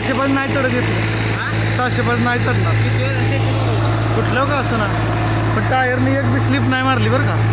पण नाही चढत येत सहाशे पण नाही चढणार. कुठलं का असं ना? पण टायरनी एक बी स्लिप नाही मारली बरं का.